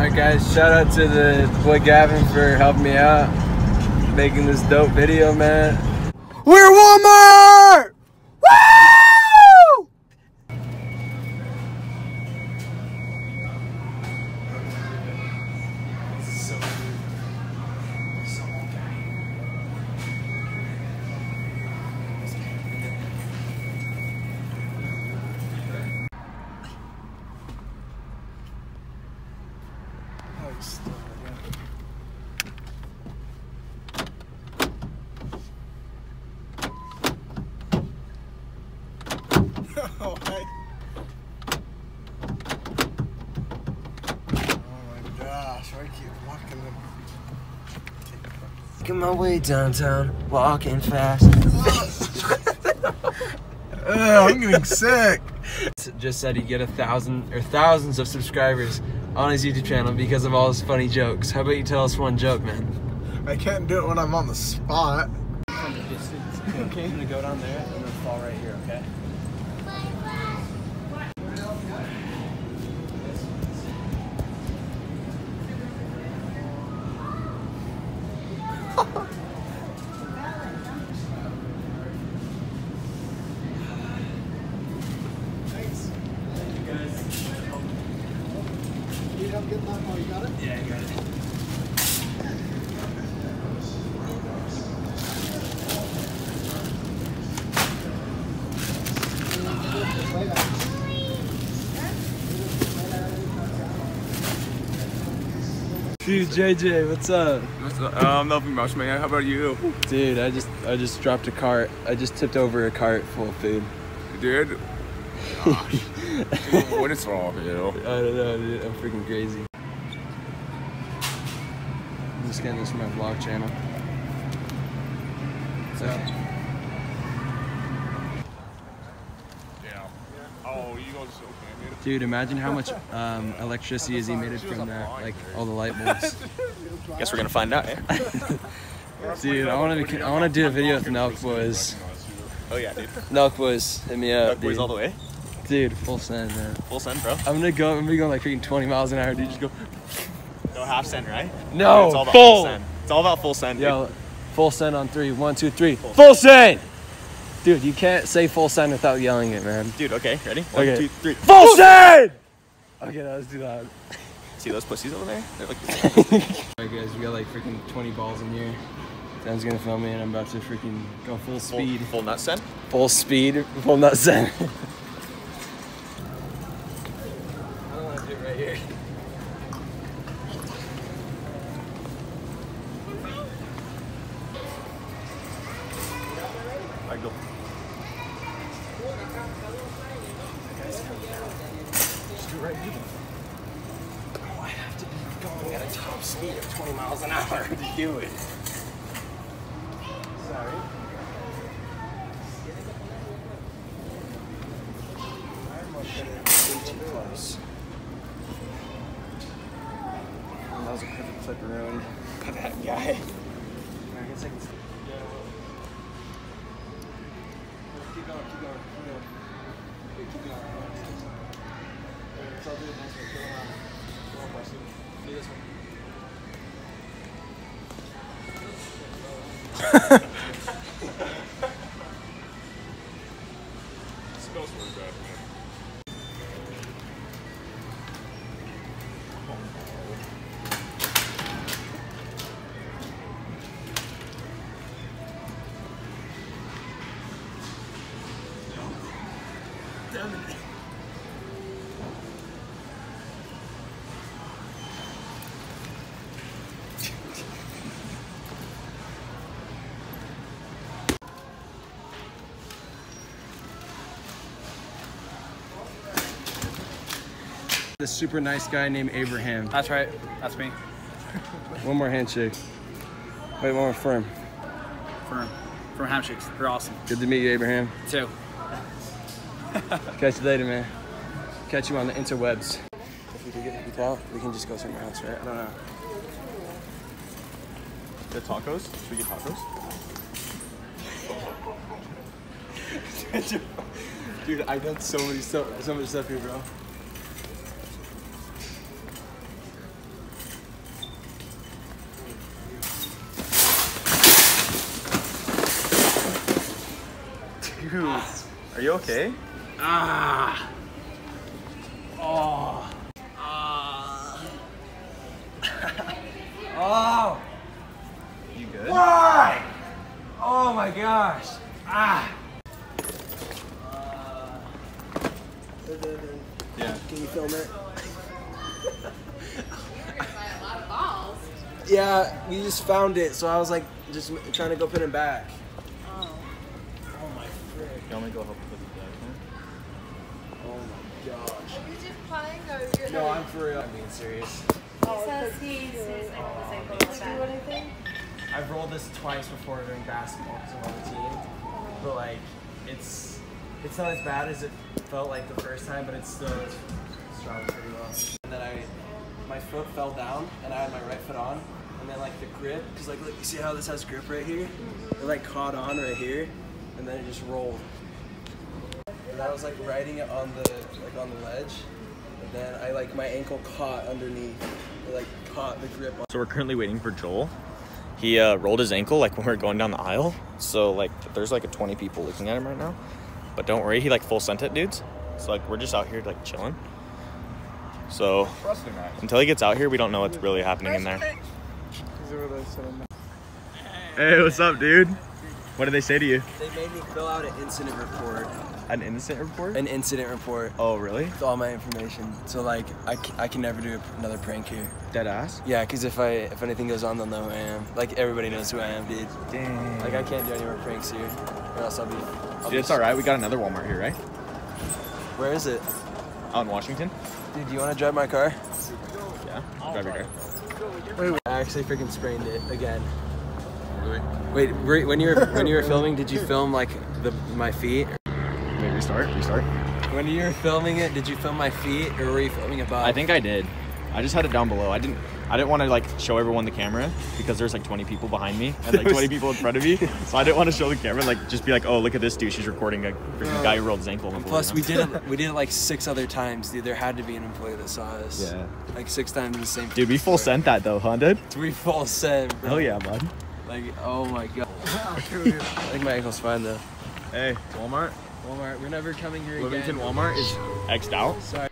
Alright guys, shout out to the boy Gavin for helping me out, making this dope video, man. We're Walmart! Woo! Oh, hey. Oh my gosh, why keep walking them? Making my way downtown, walking fast. Ugh, I'm getting sick. Just said he'd get a thousand or thousands of subscribers on his YouTube channel because of all his funny jokes. How about you tell us one joke, man? I can't do it when I'm on the spot. Okay, I'm gonna go down there and then fall right here, okay? Yeah, I got it. Dude, JJ, what's up? Um, nothing much, man. How about you? Dude, I just I just dropped a cart. I just tipped over a cart full of food. Dude? Gosh. what is wrong with you? Know? I don't know, dude. I'm freaking crazy. I'm just getting this for my vlog channel. So, Yeah. Oh, you guys so okay, dude, imagine how much um, electricity is emitted from that, like all the light bulbs. Guess we're gonna find out, eh? Dude, I want to I want to do a video with the Nelk Boys. Oh yeah, dude. Nelk Boys, hit me up, Duck boys all the way. Dude, full send, man. Full send, bro. I'm gonna go. I'm gonna go like freaking 20 miles an hour, dude. Just go. No half send, right? No, it's all about full. full send. It's all about full send. dude. Yo, full send on three. One, two, three. Full send! Dude, you can't say full send without yelling it, man. Dude, okay, ready? One, Okay. two, three. Full send! Okay, that was too loud. See those pussies over there? They're like, Alright, guys, we got like freaking 20 balls in here. Dan's gonna film me, and I'm about to freaking go full full, speed. full nut send. Full speed. Full nut send. do right here. I go. Oh, I have to be going at a top speed of 20 miles an hour to do it. Sorry. Way too close. Oh, that was a perfect flip ruined by that guy. I guess I can. Yeah. Keep going, keep going, keep going. Keep going. So I'll do it next one. Go on. Go. Do this one. Smells really bad, man. This super nice guy named Abraham. That's right. That's me. One more handshake. Wait, one more firm. Firm. From handshakes. They're awesome. Good to meet you, Abraham. Too. Catch you later, man. Catch you on the interwebs. If we could get kicked out, we can just go somewhere else, right? I don't know. The tacos? Should we get tacos? Dude, I've so many stuff, so much stuff here, bro. Dude, are you okay? Ah. Oh. Oh! You good? Why? Oh my gosh. Ah! Yeah. Can you film it? a lot of balls. Yeah, we just found it, so I was like, just trying to go put it back. Oh. Oh my frick. You want me to go help you put the Oh Oh my gosh. Are you just playing or you're No, I'm for real. I'm being serious. He oh, says he's his ankle was ankle really bad. I've rolled this twice before during basketball because I'm on the team, but like, it's it's not as bad as it felt like the first time, but it's still it's strong pretty well. And then I, my foot fell down, and I had my right foot on, and then like the grip, because like look, you see how this has grip right here? It like caught on right here, and then it just rolled. And I was like riding it on the like on the ledge, and then I like my ankle caught underneath, it like caught the grip on. So we're currently waiting for Joel. He uh, rolled his ankle like when we were going down the aisle. So like there's like a 20 people looking at him right now. But don't worry, he like full sent it, dudes. So like we're just out here like chilling. So until he gets out here, we don't know what's really happening in there. Hey, what's up, dude? What did they say to you? They made me fill out an incident report. An incident report? An incident report oh, really? with all my information. So like, I, c- I can never do another prank here. Dead ass? Yeah, because if I if anything goes on, they'll know who I am. Like everybody knows who I am, dude. Dang. Like I can't do any more pranks here, or else I'll be. I'll Dude, it's be- all right. We got another Walmart here, right? Where is it, Out in Washington. dude? Do you want to drive my car? Yeah. I'll Drive your car. I actually freaking sprained it again. Really? Wait, were- when you were when you were filming, did you film like the my feet? Maybe restart. Restart. When you were filming it, did you film my feet, or were you filming above? I think I did. I just had it down below. I didn't. I didn't want to like show everyone the camera because there's like 20 people behind me and like 20 people in front of me. So I didn't want to show the camera. Like just be like, oh look at this dude. She's recording a freaking guy who rolled his ankle. before, Plus, we did it. We did it like six other times, dude. There had to be an employee that saw us. Yeah. Like six times in the same. Dude, we full sent that though, huh, dude? We full sent. Bro. Hell yeah, bud. Like, oh my god. I think my ankle's fine though. Hey, Walmart. Walmart. We're never coming here Livingston again. Walmart is X'd out. Sorry.